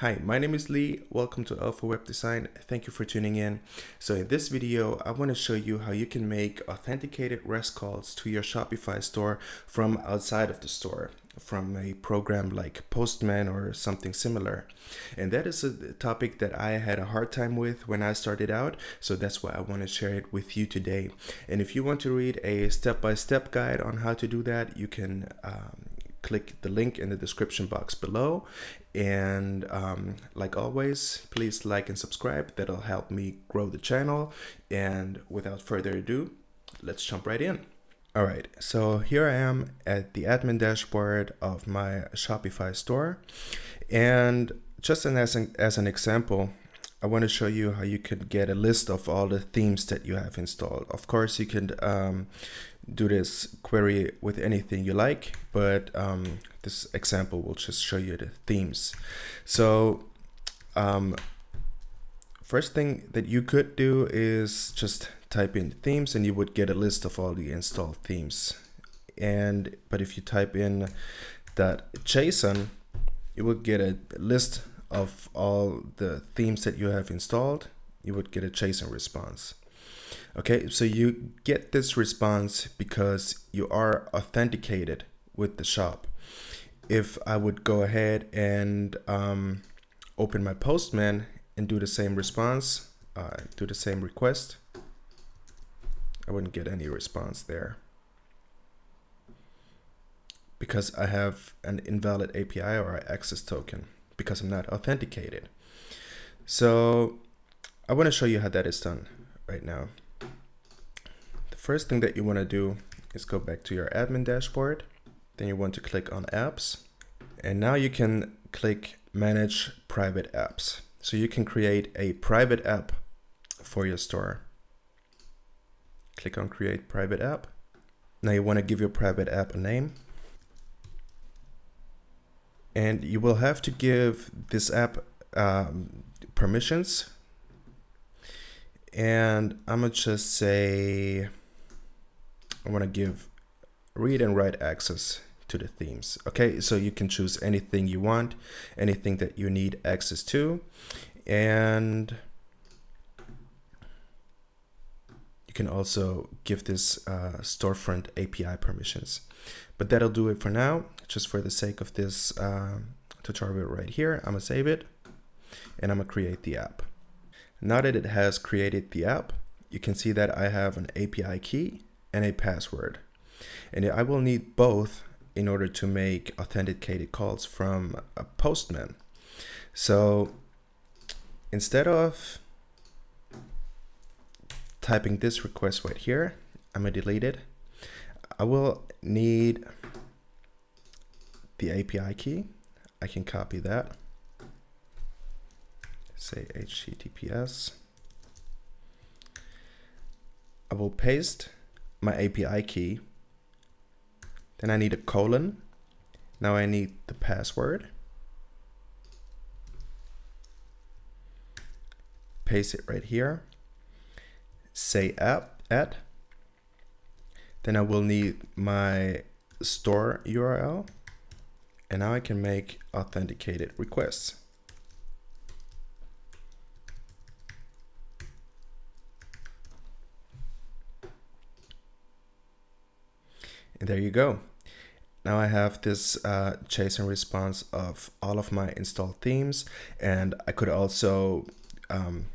Hi, my name is Lee. Welcome to L4 Web Design. Thank you for tuning in. So in this video, I want to show you how you can make authenticated REST calls to your Shopify store from outside of the store, from a program like Postman or something similar. And that is a topic that I had a hard time with when I started out. So that's why I want to share it with you today. And if you want to read a step-by-step -step guide on how to do that, you can um, click the link in the description box below. And um, like always, please like and subscribe. That'll help me grow the channel. And without further ado, let's jump right in. All right, so here I am at the admin dashboard of my Shopify store. And just as an, as an example, I want to show you how you can get a list of all the themes that you have installed. Of course, you can um, do this query with anything you like, but um, this example will just show you the themes. So um, first thing that you could do is just type in themes and you would get a list of all the installed themes. And but if you type in that JSON, you would get a list of all the themes that you have installed. You would get a JSON response. Okay, so you get this response because you are authenticated with the shop. If I would go ahead and um, open my Postman and do the same response, uh, do the same request, I wouldn't get any response there because I have an invalid API or access token because I'm not authenticated. So I want to show you how that is done right now first thing that you want to do is go back to your admin dashboard. Then you want to click on apps. And now you can click manage private apps. So you can create a private app for your store. Click on create private app. Now you want to give your private app a name. And you will have to give this app um, permissions. And I'm gonna just say I want to give read and write access to the themes. Okay, so you can choose anything you want, anything that you need access to, and you can also give this uh, storefront API permissions. But that'll do it for now, just for the sake of this uh, tutorial right here. I'm gonna save it and I'm gonna create the app. Now that it has created the app, you can see that I have an API key and a password. And I will need both in order to make authenticated calls from a postman. So instead of typing this request right here, I'm gonna delete it. I will need the API key. I can copy that. Say HTTPS. I will paste my API key. Then I need a colon. Now I need the password. Paste it right here. Say app at. Then I will need my store URL. And now I can make authenticated requests. And there you go. Now I have this uh, JSON response of all of my installed themes, and I could also um,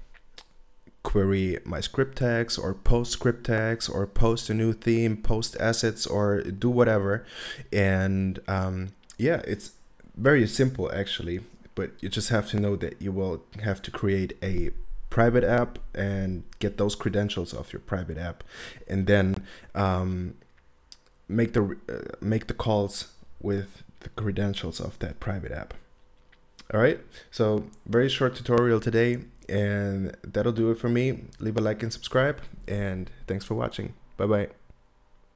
query my script tags or post script tags or post a new theme, post assets, or do whatever. And um, yeah, it's very simple actually, but you just have to know that you will have to create a private app and get those credentials of your private app, and then um, make the uh, make the calls with the credentials of that private app. All right, so very short tutorial today, and that'll do it for me. Leave a like and subscribe, and thanks for watching. Bye bye.